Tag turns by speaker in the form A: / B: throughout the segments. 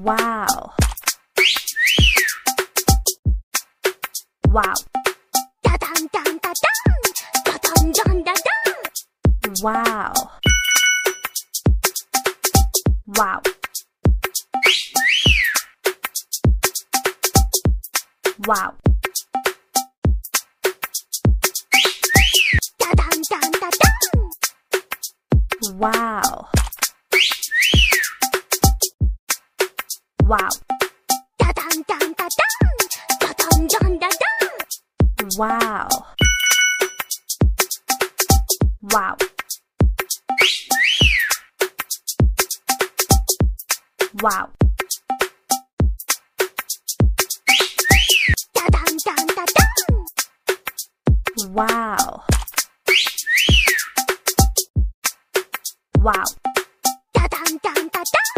A: Wow. Wow.
B: Da dun dun da dun, da dun dun da dun.
A: Wow. Wow. Wow.
B: Da dun dun da dun.
A: Wow. Wow.
B: Da dun dun da dun, da dun dun da dun.
A: Wow. Wow. Wow.
B: Da dun dun da dun.
A: Wow. Wow.
B: Da dun dun da dun,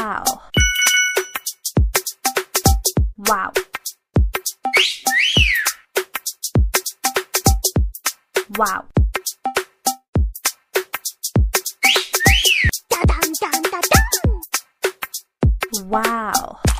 A: Wow.
B: Da dun dun da.
A: Wow.